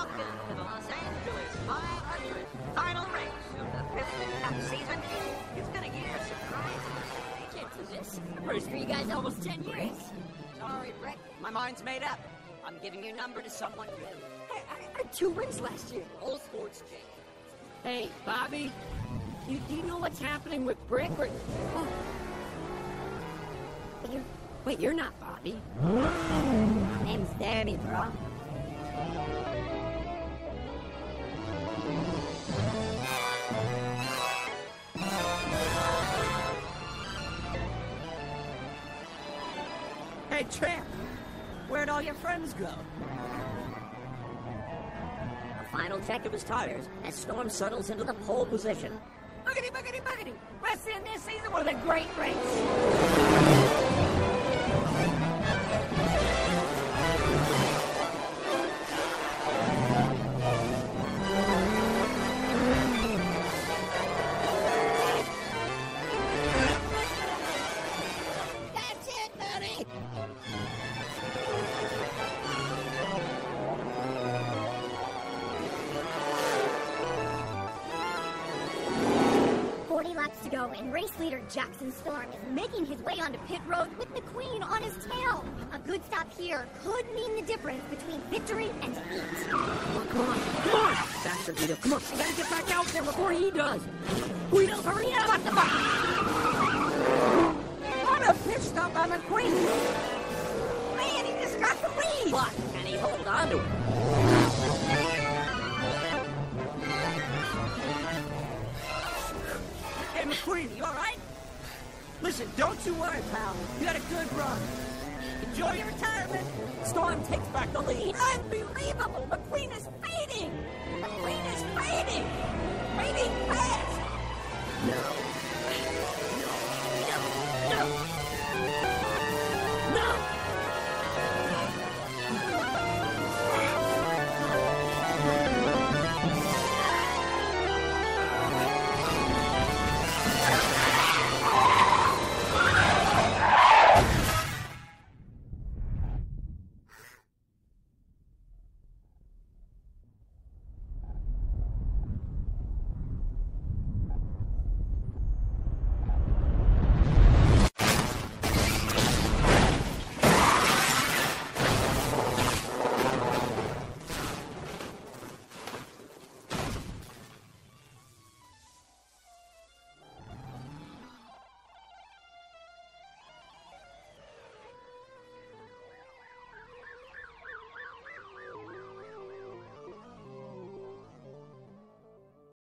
Welcome to the Los Angeles 500 final race of the Piston Cup season. It's been a year of surprises. Get to this. First for you guys almost 10 years. Sorry, Brett. My mind's made up. I'm giving your number to someone new. Hey, I had two wins last year. All sports change. Hey, Bobby. You, do you know what's happening with Brick or... Oh. You're, wait, you're not Bobby. My name's Danny, bro. Hey, Tramp. Where'd all your friends go? A final check of his tires as Storm settles into the pole position. Boogity, boogity, boogity. Let's end this season with a great race. Laps to go, and race leader Jackson Storm is making his way onto pit road with McQueen on his tail. A good stop here could mean the difference between victory and defeat. Come on, come on, on! Faster, Guido, come on. We gotta get back out there before he does. Guido, hurry up! What the fuck? What a pit stop on the Queen! Man, he just got the lead! But can he hold on to it? Hey, McQueen, you alright? Listen, don't you worry, pal. You had a good run. Enjoy your retirement. Storm takes back the lead. Unbelievable! McQueen is fading! McQueen is fading! Fading fast! No.